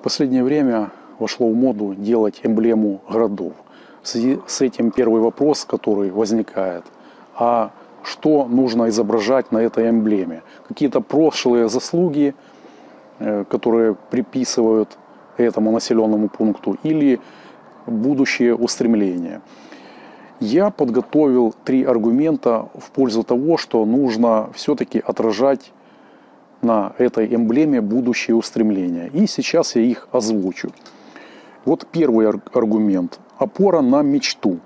В последнее время вошло в моду делать эмблему городов. В связи с этим первый вопрос, который возникает, а что нужно изображать на этой эмблеме? Какие-то прошлые заслуги, э, которые приписывают этому населенному пункту, или будущее устремления? Я подготовил три аргумента в пользу того, что нужно все-таки отражать на этой эмблеме будущие устремления. И сейчас я их озвучу. Вот первый аргумент. Опора на мечту.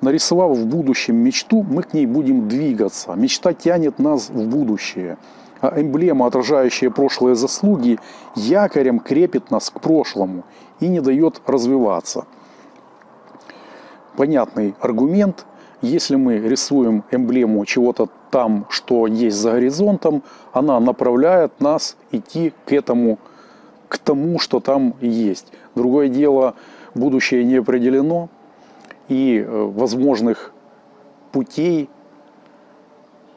Нарисовав в будущем мечту, мы к ней будем двигаться. Мечта тянет нас в будущее. А эмблема, отражающая прошлые заслуги, якорем крепит нас к прошлому и не дает развиваться. Понятный аргумент. Если мы рисуем эмблему чего-то там, что есть за горизонтом, она направляет нас идти к этому, к тому, что там есть. Другое дело, будущее не определено, и э, возможных путей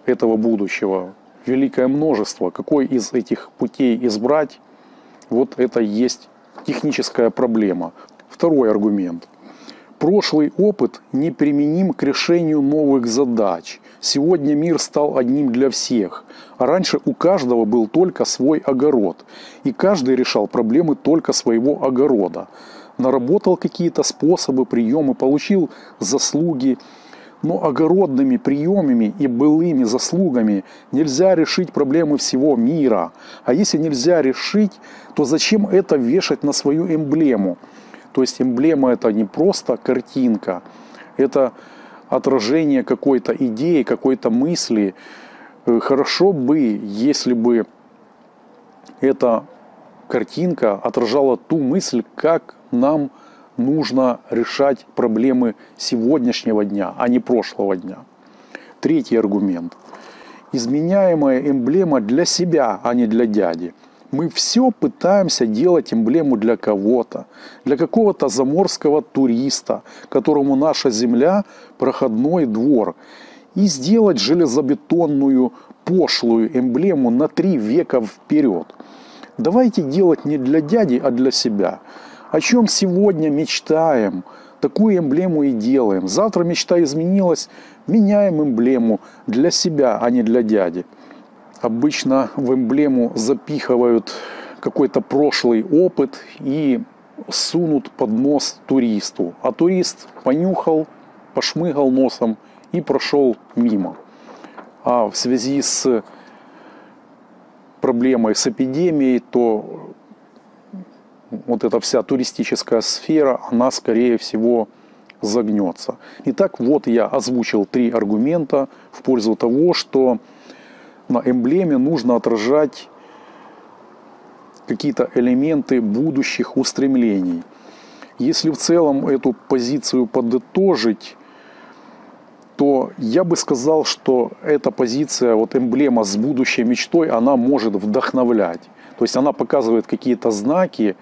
этого будущего великое множество. Какой из этих путей избрать, вот это есть техническая проблема. Второй аргумент – Прошлый опыт неприменим к решению новых задач. Сегодня мир стал одним для всех. А раньше у каждого был только свой огород. И каждый решал проблемы только своего огорода. Наработал какие-то способы, приемы, получил заслуги. Но огородными приемами и былыми заслугами нельзя решить проблемы всего мира. А если нельзя решить, то зачем это вешать на свою эмблему? То есть эмблема это не просто картинка, это отражение какой-то идеи, какой-то мысли. Э, хорошо бы, если бы эта картинка отражала ту мысль, как нам нужно решать проблемы сегодняшнего дня, а не прошлого дня. Третий аргумент. Изменяемая эмблема для себя, а не для дяди – мы все пытаемся делать эмблему для кого-то, для какого-то заморского туриста, которому наша земля – проходной двор. И сделать железобетонную пошлую эмблему на три века вперед. Давайте делать не для дяди, а для себя. О чем сегодня мечтаем, такую эмблему и делаем. Завтра мечта изменилась, меняем эмблему для себя, а не для дяди обычно в эмблему запихивают какой-то прошлый опыт и сунут под нос туристу. А турист понюхал, пошмыгал носом и прошел мимо. А в связи с проблемой с эпидемией, то вот эта вся туристическая сфера, она скорее всего загнется. Итак, вот я озвучил три аргумента в пользу того, что на эмблеме нужно отражать какие-то элементы будущих устремлений. Если в целом эту позицию подытожить, то я бы сказал, что эта позиция, вот эмблема с будущей мечтой, она может вдохновлять. То есть она показывает какие-то знаки,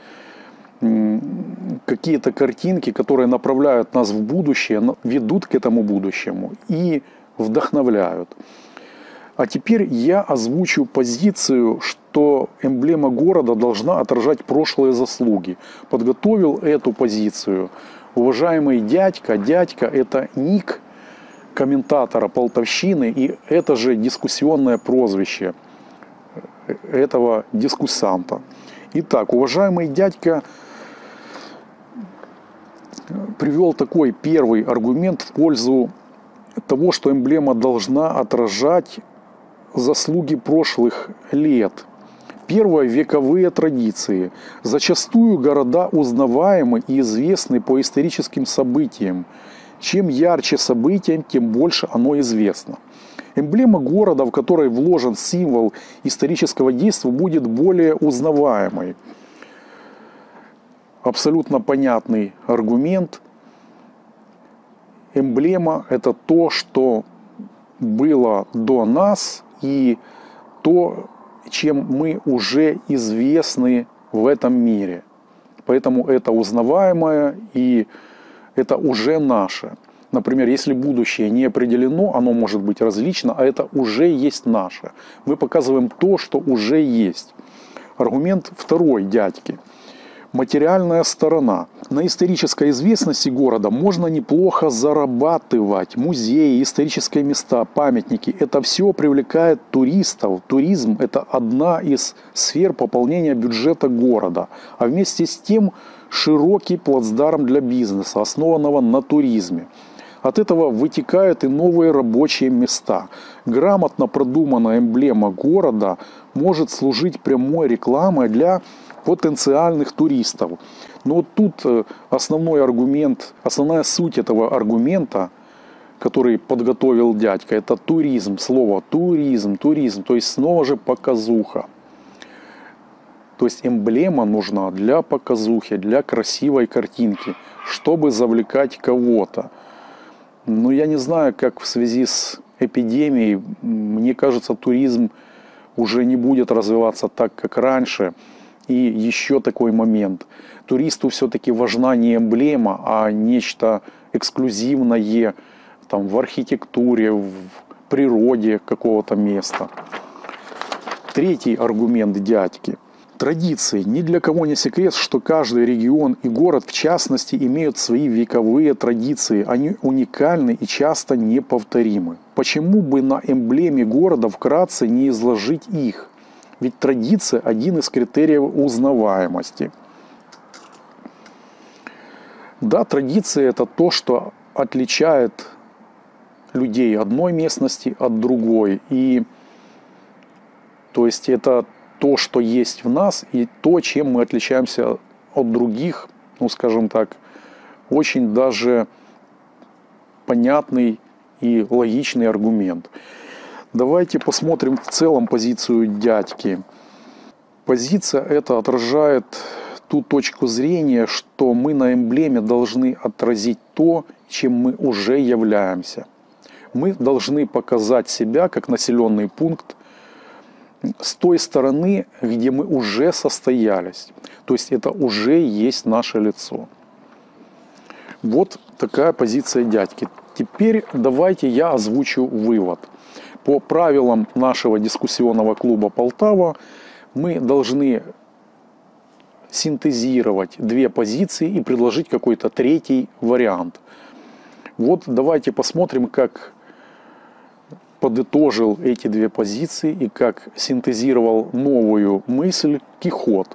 какие-то картинки, которые направляют нас в будущее, ведут к этому будущему и вдохновляют. А теперь я озвучу позицию, что эмблема города должна отражать прошлые заслуги. Подготовил эту позицию. Уважаемый дядька, дядька – это ник комментатора Полтовщины, и это же дискуссионное прозвище этого дискуссанта. Итак, уважаемый дядька привел такой первый аргумент в пользу того, что эмблема должна отражать заслуги прошлых лет. Первое – вековые традиции. Зачастую города узнаваемы и известны по историческим событиям. Чем ярче событие, тем больше оно известно. Эмблема города, в которой вложен символ исторического действия, будет более узнаваемой. Абсолютно понятный аргумент. Эмблема – это то, что было до нас, и то, чем мы уже известны в этом мире. Поэтому это узнаваемое и это уже наше. Например, если будущее не определено, оно может быть различно, а это уже есть наше. Мы показываем то, что уже есть. Аргумент второй дядьки. Материальная сторона. На исторической известности города можно неплохо зарабатывать. Музеи, исторические места, памятники. Это все привлекает туристов. Туризм – это одна из сфер пополнения бюджета города. А вместе с тем широкий плацдарм для бизнеса, основанного на туризме. От этого вытекают и новые рабочие места. Грамотно продуманная эмблема города может служить прямой рекламой для потенциальных туристов. Но тут э, основной аргумент, основная суть этого аргумента, который подготовил дядька, это туризм, слово туризм, туризм, то есть снова же показуха. То есть эмблема нужна для показухи, для красивой картинки, чтобы завлекать кого-то. Но я не знаю, как в связи с эпидемией, мне кажется, туризм уже не будет развиваться так, как раньше – и еще такой момент. Туристу все-таки важна не эмблема, а нечто эксклюзивное там, в архитектуре, в природе какого-то места. Третий аргумент дядьки. Традиции. Ни для кого не секрет, что каждый регион и город в частности имеют свои вековые традиции. Они уникальны и часто неповторимы. Почему бы на эмблеме города вкратце не изложить их? Ведь традиция – один из критериев узнаваемости. Да, традиция – это то, что отличает людей одной местности от другой. И то есть это то, что есть в нас, и то, чем мы отличаемся от других, ну, скажем так, очень даже понятный и логичный аргумент. Давайте посмотрим в целом позицию дядьки. Позиция это отражает ту точку зрения, что мы на эмблеме должны отразить то, чем мы уже являемся. Мы должны показать себя как населенный пункт с той стороны, где мы уже состоялись. То есть это уже есть наше лицо. Вот такая позиция дядьки. Теперь давайте я озвучу вывод – по правилам нашего дискуссионного клуба «Полтава» мы должны синтезировать две позиции и предложить какой-то третий вариант. Вот давайте посмотрим, как подытожил эти две позиции и как синтезировал новую мысль Кихот.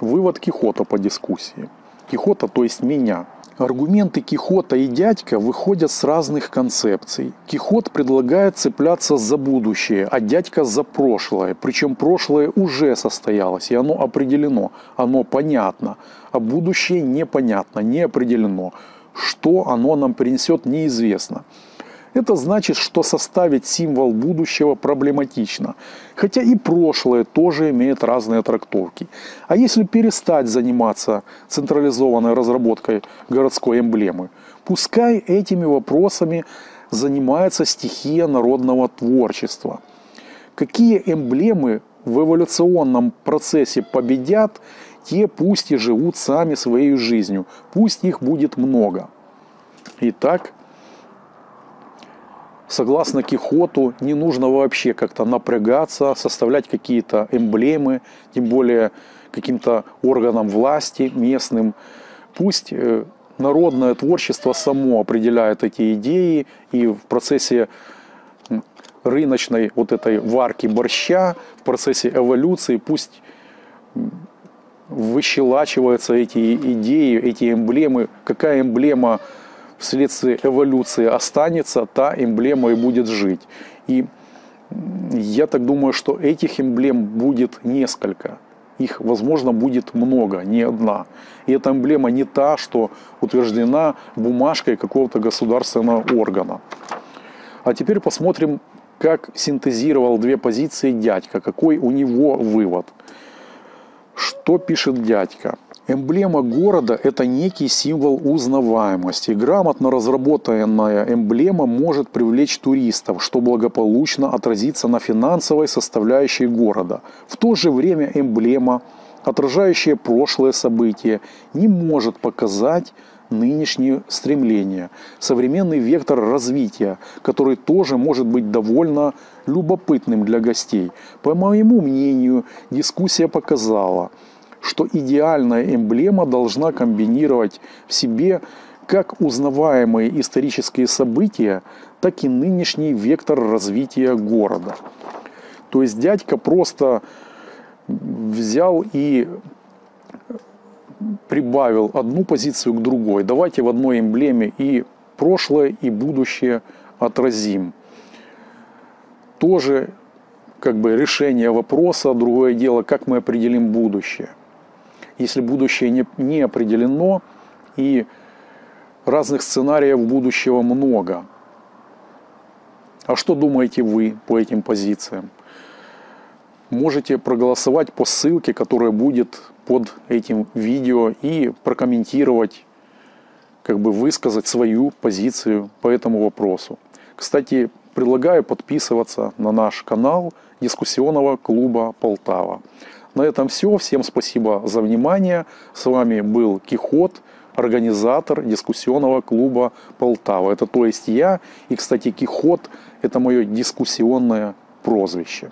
Вывод Кихота по дискуссии. Кихота, то есть меня – Аргументы Кихота и дядька выходят с разных концепций. Кихот предлагает цепляться за будущее, а дядька за прошлое. Причем прошлое уже состоялось, и оно определено, оно понятно, а будущее непонятно, не определено. Что оно нам принесет, неизвестно. Это значит, что составить символ будущего проблематично. Хотя и прошлое тоже имеет разные трактовки. А если перестать заниматься централизованной разработкой городской эмблемы, пускай этими вопросами занимается стихия народного творчества. Какие эмблемы в эволюционном процессе победят, те пусть и живут сами своей жизнью, пусть их будет много. Итак, согласно Кихоту, не нужно вообще как-то напрягаться, составлять какие-то эмблемы, тем более каким-то органам власти местным. Пусть э, народное творчество само определяет эти идеи, и в процессе рыночной вот этой варки борща, в процессе эволюции пусть выщелачиваются эти идеи, эти эмблемы. Какая эмблема вследствие эволюции останется, та эмблема и будет жить. И я так думаю, что этих эмблем будет несколько. Их, возможно, будет много, не одна. И эта эмблема не та, что утверждена бумажкой какого-то государственного органа. А теперь посмотрим, как синтезировал две позиции дядька, какой у него вывод. Что пишет дядька? Эмблема города – это некий символ узнаваемости. Грамотно разработанная эмблема может привлечь туристов, что благополучно отразится на финансовой составляющей города. В то же время эмблема, отражающая прошлое событие, не может показать нынешние стремления, современный вектор развития, который тоже может быть довольно любопытным для гостей. По моему мнению, дискуссия показала – что идеальная эмблема должна комбинировать в себе как узнаваемые исторические события, так и нынешний вектор развития города. То есть дядька просто взял и прибавил одну позицию к другой. Давайте в одной эмблеме и прошлое, и будущее отразим. Тоже как бы решение вопроса, другое дело, как мы определим будущее. Если будущее не, не определено и разных сценариев будущего много. А что думаете вы по этим позициям? Можете проголосовать по ссылке, которая будет под этим видео и прокомментировать, как бы высказать свою позицию по этому вопросу. Кстати, предлагаю подписываться на наш канал дискуссионного клуба Полтава. На этом все. Всем спасибо за внимание. С вами был Кихот, организатор дискуссионного клуба Полтава. Это то есть я. И, кстати, Кихот – это мое дискуссионное прозвище.